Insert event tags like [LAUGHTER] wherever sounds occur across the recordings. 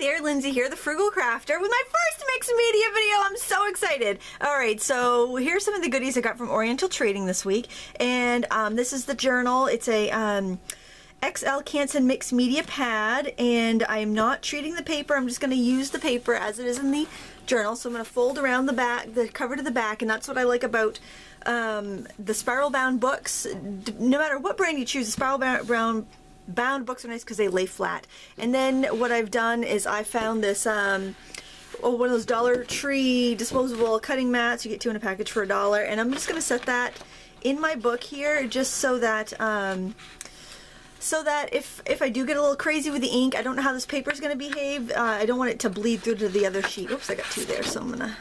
there, Lindsay here, the Frugal Crafter, with my first mixed media video. I'm so excited. All right, so here's some of the goodies I got from Oriental Trading this week. And um, this is the journal. It's a um, XL Canson mixed media pad, and I'm not treating the paper. I'm just going to use the paper as it is in the journal. So I'm going to fold around the back, the cover to the back, and that's what I like about um, the spiral bound books. No matter what brand you choose, the spiral bound bound books are nice because they lay flat. And then what I've done is I found this um, oh, one of those Dollar Tree disposable cutting mats. You get two in a package for a dollar. And I'm just going to set that in my book here just so that um, so that if if I do get a little crazy with the ink, I don't know how this paper is going to behave. Uh, I don't want it to bleed through to the other sheet. Oops, I got two there, so I'm going to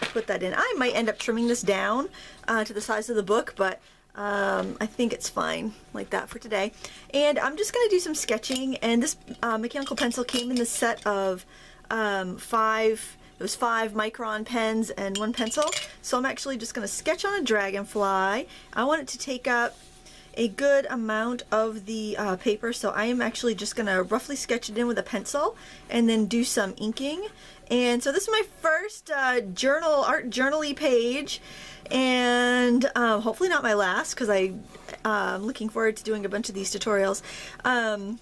put that in. I might end up trimming this down uh, to the size of the book, but um, I think it's fine like that for today. And I'm just going to do some sketching. And this uh, mechanical pencil came in the set of um, five, it was five micron pens and one pencil. So I'm actually just going to sketch on a dragonfly. I want it to take up a good amount of the uh, paper. So I am actually just going to roughly sketch it in with a pencil and then do some inking. And so this is my first uh, journal, art journal page and um, hopefully not my last because I'm uh, looking forward to doing a bunch of these tutorials. Um,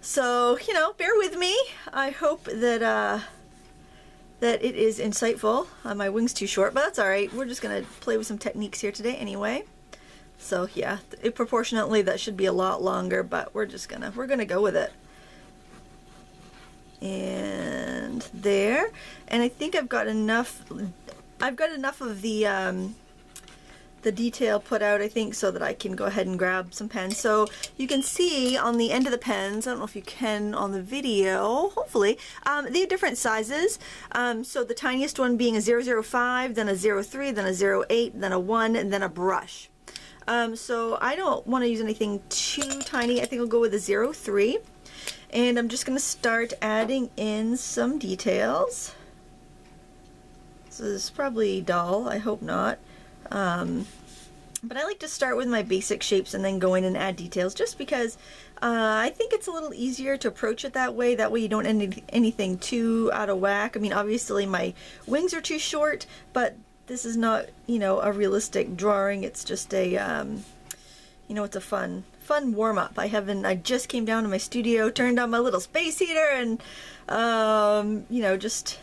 so, you know, bear with me. I hope that uh, that it is insightful. Uh, my wing's too short, but that's alright. We're just going to play with some techniques here today anyway. So yeah, it, proportionately that should be a lot longer, but we're just gonna, we're gonna go with it. And there. And I think I've got enough I've got enough of the um, the detail put out I think so that I can go ahead and grab some pens. So you can see on the end of the pens, I don't know if you can on the video, hopefully, um, they have different sizes. Um, so the tiniest one being a 005, then a 03, then a 08, then a 1, and then a brush. Um, so I don't want to use anything too tiny. I think I'll go with a 03. And I'm just going to start adding in some details. This is probably dull, I hope not. Um, but I like to start with my basic shapes and then go in and add details just because uh, I think it's a little easier to approach it that way. That way you don't end anything too out of whack. I mean, obviously my wings are too short, but this is not, you know, a realistic drawing. It's just a, um, you know, it's a fun, fun warm-up. I haven't, I just came down to my studio, turned on my little space heater, and, um, you know, just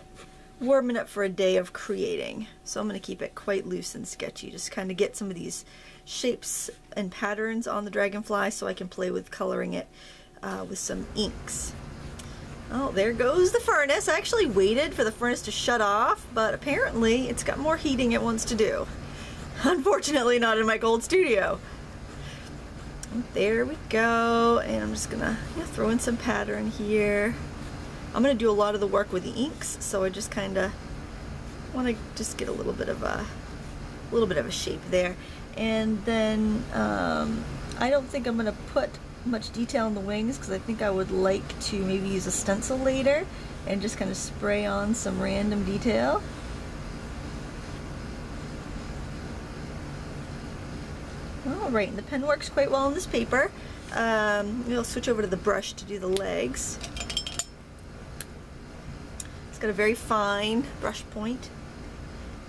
warming up for a day of creating. So I'm going to keep it quite loose and sketchy, just kind of get some of these shapes and patterns on the dragonfly so I can play with coloring it uh, with some inks. Oh, there goes the furnace. I actually waited for the furnace to shut off, but apparently it's got more heating it wants to do. [LAUGHS] Unfortunately, not in my gold studio. There we go. And I'm just gonna throw in some pattern here. I'm to do a lot of the work with the inks, so I just kind of want to just get a little bit of a, a little bit of a shape there. And then um, I don't think I'm to put much detail in the wings because I think I would like to maybe use a stencil later and just kind of spray on some random detail. Alright, and the pen works quite well on this paper. Um, we'll switch over to the brush to do the legs It's got a very fine brush point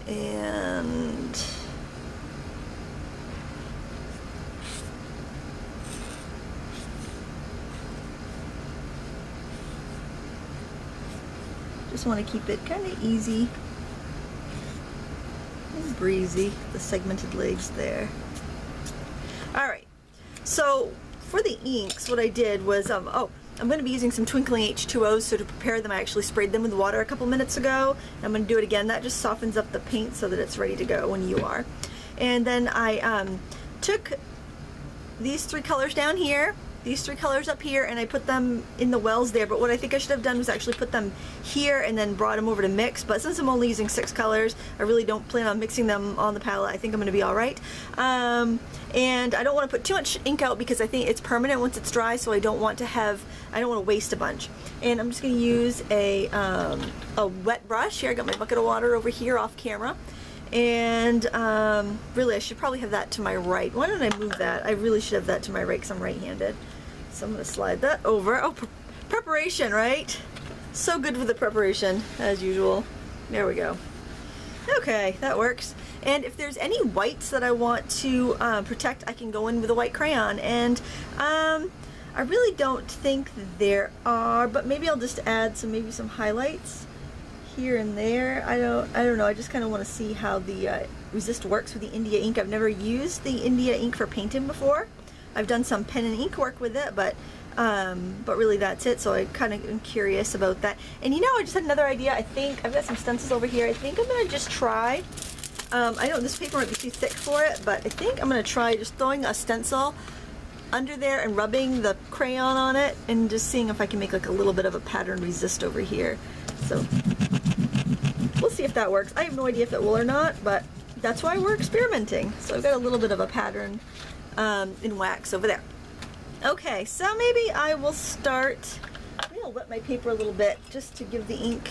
and just want to keep it kind of easy and breezy the segmented legs there all right so for the inks what I did was um oh I'm going to be using some Twinkling H2Os, so to prepare them I actually sprayed them with water a couple minutes ago. I'm going to do it again. That just softens up the paint so that it's ready to go when you are. And then I um, took these three colors down here these three colors up here and I put them in the wells there. But what I think I should have done was actually put them here and then brought them over to mix. But since I'm only using six colors I really don't plan on mixing them on the palette. I think I'm gonna be alright um, and I don't want to put too much ink out because I think it's permanent once it's dry so I don't want to have I don't want to waste a bunch. And I'm just gonna use a, um, a wet brush. Here I got my bucket of water over here off camera and um, really I should probably have that to my right. Why don't I move that? I really should have that to my right because I'm right-handed. So I'm going to slide that over. Oh, Preparation, right? So good with the preparation, as usual. There we go. Okay, that works. And if there's any whites that I want to uh, protect, I can go in with a white crayon. And um, I really don't think there are, but maybe I'll just add some, maybe some highlights here and there. I don't, I don't know. I just kind of want to see how the uh, resist works with the India ink. I've never used the India ink for painting before. I've done some pen and ink work with it, but um, but really that's it. So I kind of am curious about that. And you know, I just had another idea. I think I've got some stencils over here. I think I'm gonna just try. Um, I know this paper might be too thick for it, but I think I'm gonna try just throwing a stencil under there and rubbing the crayon on it and just seeing if I can make like a little bit of a pattern resist over here. So see if that works. I have no idea if it will or not, but that's why we're experimenting. So I've got a little bit of a pattern um, in wax over there. Okay, so maybe I will start, maybe I'll wet my paper a little bit just to give the ink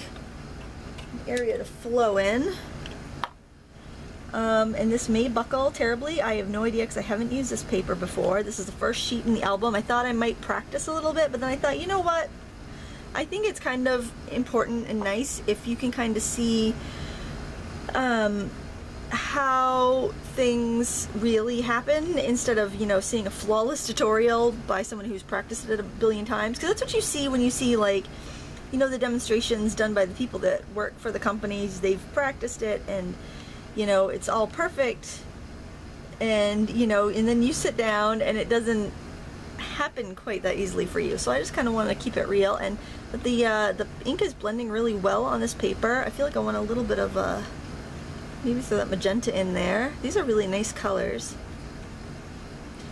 area to flow in. Um, and this may buckle terribly. I have no idea because I haven't used this paper before. This is the first sheet in the album. I thought I might practice a little bit, but then I thought, you know what? I think it's kind of important and nice if you can kind of see um, how things really happen instead of, you know, seeing a flawless tutorial by someone who's practiced it a billion times. Because that's what you see when you see, like, you know, the demonstrations done by the people that work for the companies. They've practiced it and you know, it's all perfect and, you know, and then you sit down and it doesn't happen quite that easily for you. So I just kind of want to keep it real and the uh, the ink is blending really well on this paper. I feel like I want a little bit of a maybe throw that magenta in there. These are really nice colors.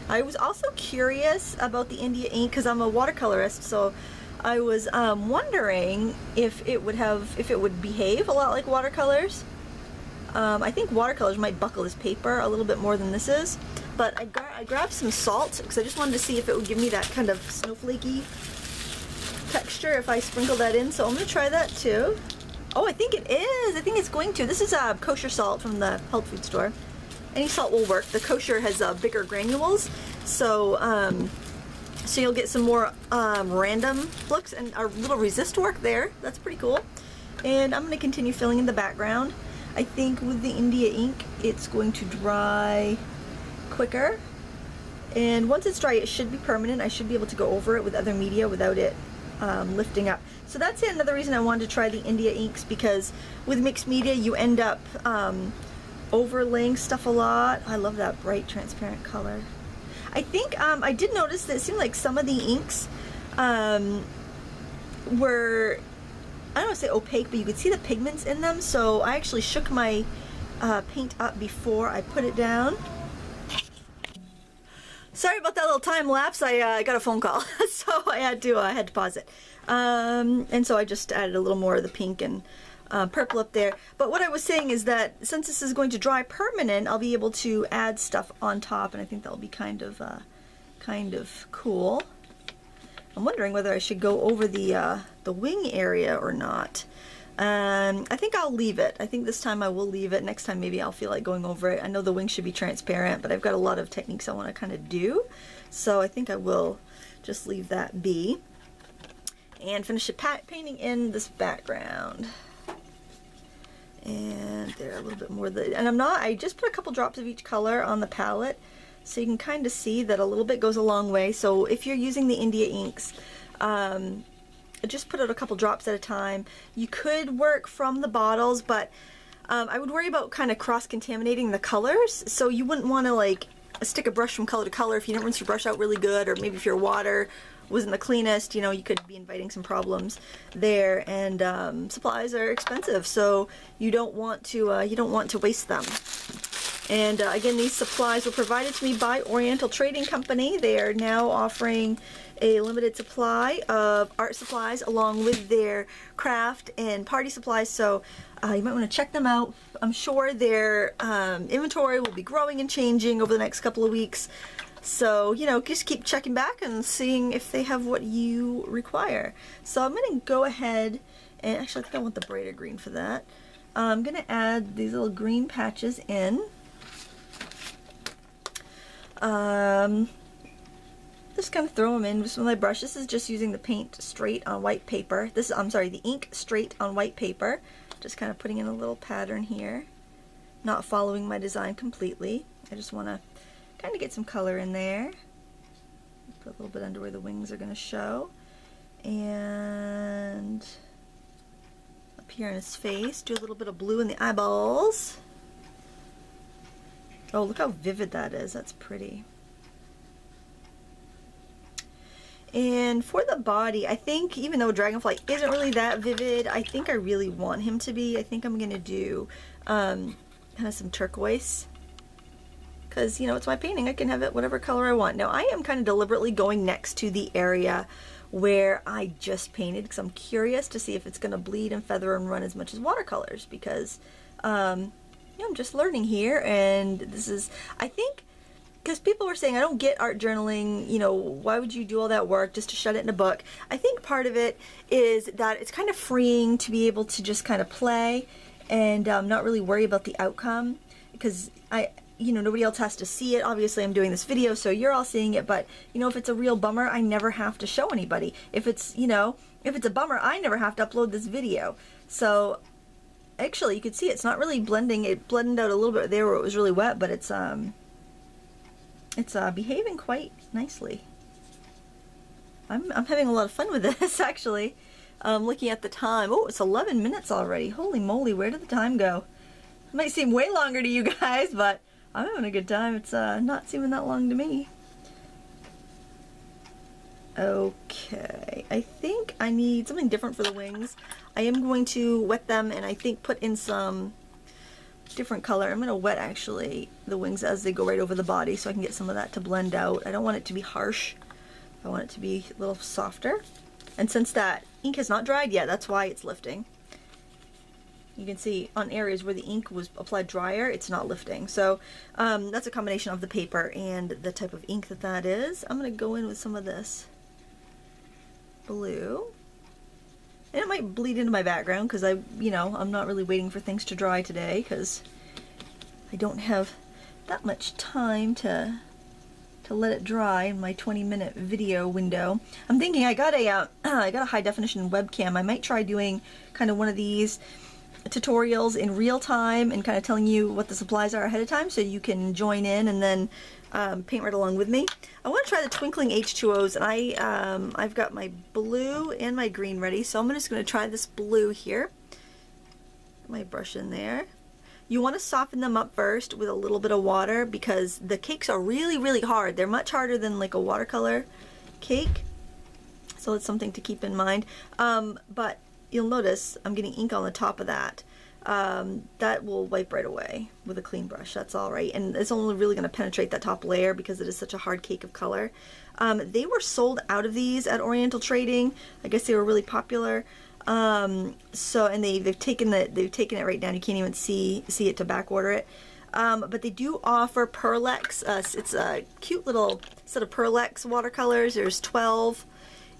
I was also curious about the India ink because I'm a watercolorist, so I was um, wondering if it would have if it would behave a lot like watercolors. Um, I think watercolors might buckle this paper a little bit more than this is. But I, gra I grabbed some salt because I just wanted to see if it would give me that kind of snowflakey texture if I sprinkle that in. So I'm going to try that too. Oh, I think it is. I think it's going to. This is a uh, kosher salt from the health food store. Any salt will work. The kosher has uh, bigger granules. So, um, so you'll get some more um, random looks and a little resist work there. That's pretty cool. And I'm going to continue filling in the background. I think with the India ink, it's going to dry quicker. And once it's dry, it should be permanent. I should be able to go over it with other media without it um, lifting up. So that's another reason I wanted to try the India inks because with mixed media, you end up um, overlaying stuff a lot. I love that bright transparent color. I think um, I did notice that it seemed like some of the inks um, were I don't want to say opaque, but you could see the pigments in them. So I actually shook my uh, paint up before I put it down. Sorry about that little time lapse. I uh, got a phone call, [LAUGHS] so I had to uh, I had to pause it. Um, and so I just added a little more of the pink and uh, purple up there. But what I was saying is that since this is going to dry permanent, I'll be able to add stuff on top, and I think that'll be kind of uh, kind of cool. I'm wondering whether I should go over the, uh, the wing area or not. Um, I think I'll leave it. I think this time I will leave it. Next time maybe I'll feel like going over it. I know the wing should be transparent, but I've got a lot of techniques I want to kind of do. So I think I will just leave that be. And finish painting in this background. And there a little bit more. The, and I'm not, I just put a couple drops of each color on the palette so you can kind of see that a little bit goes a long way. So if you're using the India inks, um, just put out a couple drops at a time. You could work from the bottles, but um, I would worry about kind of cross-contaminating the colors. So you wouldn't want to like stick a brush from color to color if you didn't rinse your brush out really good, or maybe if your water wasn't the cleanest, you know, you could be inviting some problems there. And um, supplies are expensive, so you don't want to uh, you don't want to waste them. And uh, again, these supplies were provided to me by Oriental Trading Company. They are now offering a limited supply of art supplies along with their craft and party supplies. So uh, you might want to check them out. I'm sure their um, inventory will be growing and changing over the next couple of weeks. So, you know, just keep checking back and seeing if they have what you require. So I'm going to go ahead and actually I think I want the brighter green for that. I'm going to add these little green patches in. Um, just kind of throw them in with some of my brush. This is just using the paint straight on white paper. This is, I'm sorry, the ink straight on white paper. Just kind of putting in a little pattern here. Not following my design completely. I just want to kind of get some color in there. Put a little bit under where the wings are going to show. And up here in his face, do a little bit of blue in the eyeballs. Oh, look how vivid that is. That's pretty. And for the body, I think even though Dragonfly isn't really that vivid, I think I really want him to be. I think I'm going to do um, kind of some turquoise. Because, you know, it's my painting. I can have it whatever color I want. Now, I am kind of deliberately going next to the area where I just painted because I'm curious to see if it's going to bleed and feather and run as much as watercolors because um, yeah, I'm just learning here and this is, I think, because people were saying, I don't get art journaling, you know, why would you do all that work just to shut it in a book? I think part of it is that it's kind of freeing to be able to just kind of play and um, not really worry about the outcome because I, you know, nobody else has to see it. Obviously, I'm doing this video, so you're all seeing it, but, you know, if it's a real bummer, I never have to show anybody. If it's, you know, if it's a bummer, I never have to upload this video. So, actually, you can see it's not really blending. It blended out a little bit there where it was really wet, but it's, um, it's uh, behaving quite nicely. I'm, I'm having a lot of fun with [LAUGHS] this, actually. Um, looking at the time. Oh, it's 11 minutes already. Holy moly, where did the time go? It might seem way longer to you [LAUGHS] guys, but I'm having a good time. It's uh, not seeming that long to me. Okay, I think I need something different for the wings. I am going to wet them and I think put in some different color. I'm going to wet actually the wings as they go right over the body so I can get some of that to blend out. I don't want it to be harsh. I want it to be a little softer. And since that ink has not dried yet, that's why it's lifting. You can see on areas where the ink was applied drier, it's not lifting. So um, that's a combination of the paper and the type of ink that that is. I'm going to go in with some of this blue. And it might bleed into my background because I, you know, I'm not really waiting for things to dry today because I don't have that much time to to let it dry in my 20 minute video window. I'm thinking I got a uh, [CLEARS THROAT] I got a high definition webcam. I might try doing kind of one of these tutorials in real time and kind of telling you what the supplies are ahead of time so you can join in and then um, paint right along with me. I want to try the twinkling H2Os and I, um, I've got my blue and my green ready so I'm just going to try this blue here. Put my brush in there. You want to soften them up first with a little bit of water because the cakes are really really hard. They're much harder than like a watercolor cake so it's something to keep in mind. Um, but you'll notice I'm getting ink on the top of that. Um, that will wipe right away with a clean brush. That's all right. And it's only really going to penetrate that top layer because it is such a hard cake of color. Um, they were sold out of these at Oriental Trading. I guess they were really popular. Um, so, and they, they've taken the, they've taken it right down. You can't even see, see it to back order it. Um, but they do offer Pearl Ex. Uh, it's a cute little set of Pearl Ex watercolors. There's 12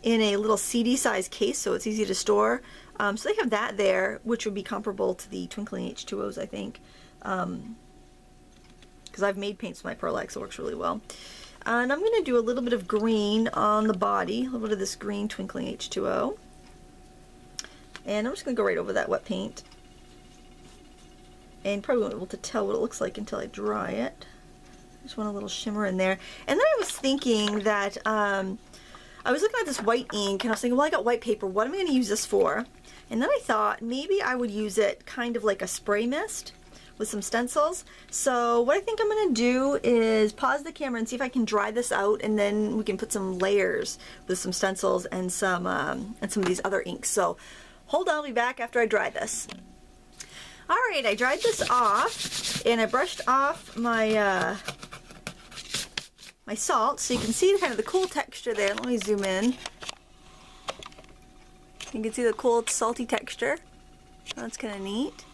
in a little CD size case, so it's easy to store. Um, so they have that there, which would be comparable to the Twinkling H2Os, I think. Because um, I've made paints with my Pearl Ex, it works really well. Uh, and I'm going to do a little bit of green on the body, a little bit of this green Twinkling H2O. And I'm just going to go right over that wet paint. And probably won't be able to tell what it looks like until I dry it. Just want a little shimmer in there. And then I was thinking that um, I was looking at this white ink and I was thinking, well, I got white paper. What am I going to use this for? And then I thought maybe I would use it kind of like a spray mist with some stencils. So what I think I'm going to do is pause the camera and see if I can dry this out and then we can put some layers with some stencils and some um, and some of these other inks. So hold on, I'll be back after I dry this. Alright, I dried this off and I brushed off my uh, my salt so you can see kind of the cool texture there. Let me zoom in. You can see the cool salty texture. That's kind of neat.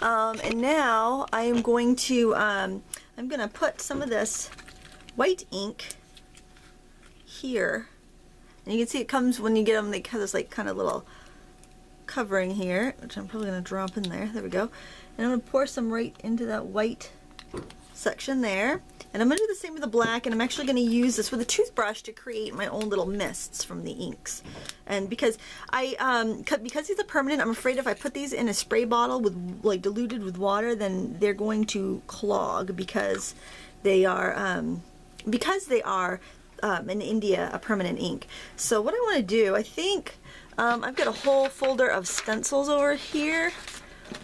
Um, and now I am going to, um, I'm going to put some of this white ink here. And you can see it comes when you get them, they have this like kind of little covering here, which I'm probably going to drop in there. There we go. And I'm going to pour some right into that white section there. And I'm going to do the same with the black, and I'm actually going to use this with a toothbrush to create my own little mists from the inks. And because I, um, because these are permanent, I'm afraid if I put these in a spray bottle with, like, diluted with water, then they're going to clog because they are, um, because they are, um, in India, a permanent ink. So what I want to do, I think, um, I've got a whole folder of stencils over here.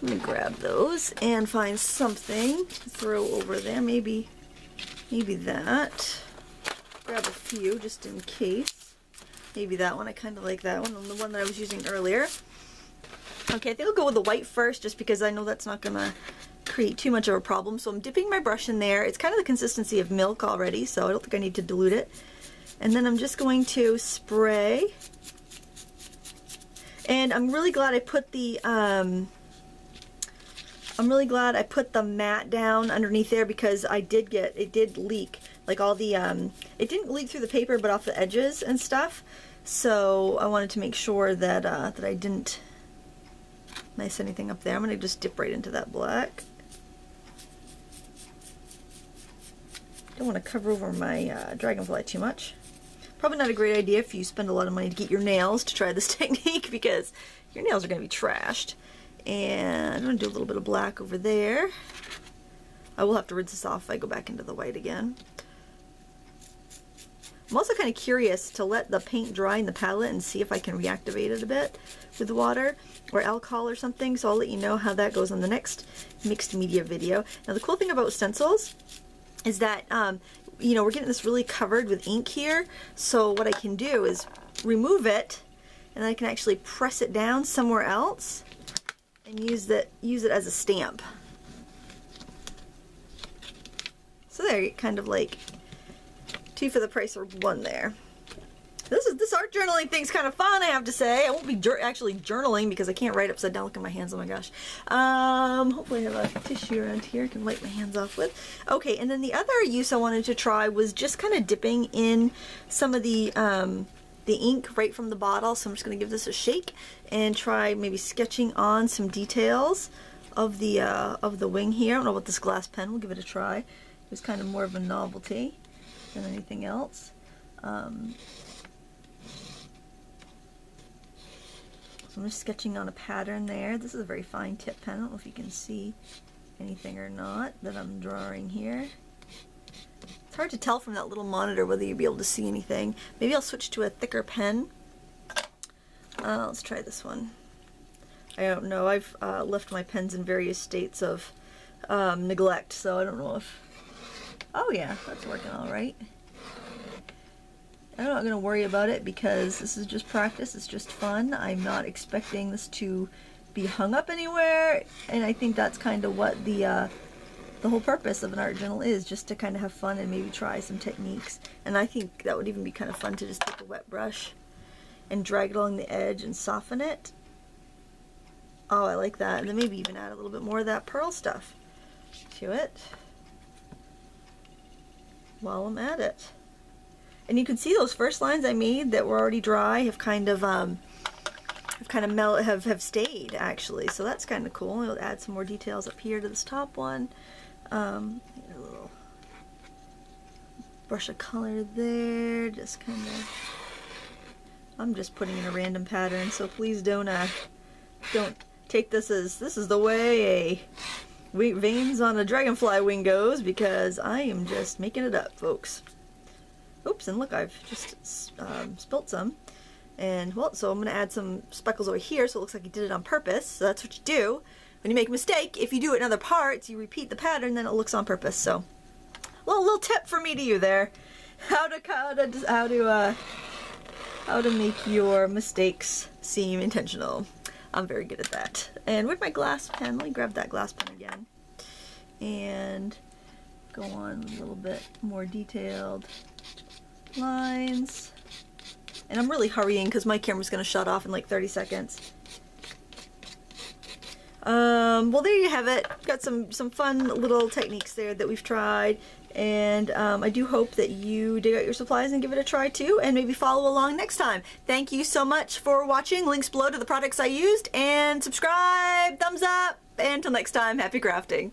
Let me grab those and find something to throw over there. Maybe Maybe that. Grab a few just in case. Maybe that one. I kind of like that one. The one that I was using earlier. Okay, I think I'll go with the white first just because I know that's not going to create too much of a problem. So I'm dipping my brush in there. It's kind of the consistency of milk already, so I don't think I need to dilute it. And then I'm just going to spray. And I'm really glad I put the um, I'm really glad I put the mat down underneath there because I did get, it did leak. Like all the, um, it didn't leak through the paper but off the edges and stuff. So I wanted to make sure that, uh, that I didn't mess anything up there. I'm going to just dip right into that black. Don't want to cover over my uh, dragonfly too much. Probably not a great idea if you spend a lot of money to get your nails to try this [LAUGHS] technique because your nails are going to be trashed. And I'm going to do a little bit of black over there. I will have to rinse this off if I go back into the white again. I'm also kind of curious to let the paint dry in the palette and see if I can reactivate it a bit with water or alcohol or something. So I'll let you know how that goes on the next mixed media video. Now the cool thing about stencils is that, um, you know, we're getting this really covered with ink here. So what I can do is remove it and I can actually press it down somewhere else and use that use it as a stamp. So there, you kind of like two for the price of one there. This is this art journaling thing's kind of fun, I have to say. I won't be actually journaling because I can't write upside down. Look at my hands. Oh my gosh. Um, hopefully I have a tissue around here I can wipe my hands off with. Okay, and then the other use I wanted to try was just kind of dipping in some of the um, the ink right from the bottle. So I'm just going to give this a shake and try maybe sketching on some details of the uh, of the wing here. I don't know about this glass pen. We'll give it a try. It's kind of more of a novelty than anything else. Um, so I'm just sketching on a pattern there. This is a very fine tip pen. I don't know if you can see anything or not that I'm drawing here. It's hard to tell from that little monitor whether you'll be able to see anything. Maybe I'll switch to a thicker pen. Uh, let's try this one. I don't know. I've uh, left my pens in various states of um, neglect, so I don't know if... Oh yeah, that's working all right. I'm not going to worry about it because this is just practice. It's just fun. I'm not expecting this to be hung up anywhere, and I think that's kind of what the uh, the whole purpose of an art journal is just to kind of have fun and maybe try some techniques. And I think that would even be kind of fun to just take a wet brush and drag it along the edge and soften it. Oh, I like that. And then maybe even add a little bit more of that pearl stuff to it while I'm at it. And you can see those first lines I made that were already dry have kind of um, have kind of melt have have stayed actually. So that's kind of cool. We'll add some more details up here to this top one. Um, a little brush of color there, just kind of. I'm just putting in a random pattern, so please don't uh, don't take this as this is the way a veins on a dragonfly wing goes because I am just making it up, folks. Oops, and look, I've just um, spilt some. And, well, so I'm going to add some speckles over here so it looks like you did it on purpose. So that's what you do when you make a mistake, if you do it in other parts, you repeat the pattern, then it looks on purpose. So, well, little tip for me to you there. How to, how to, how to, uh, how to make your mistakes seem intentional. I'm very good at that. And with my glass pen, let me grab that glass pen again. And go on a little bit more detailed lines. And I'm really hurrying because my camera's going to shut off in like 30 seconds. Um, well, there you have it. Got some, some fun little techniques there that we've tried. And um, I do hope that you dig out your supplies and give it a try too, and maybe follow along next time. Thank you so much for watching. Links below to the products I used, and subscribe, thumbs up, and until next time, happy crafting.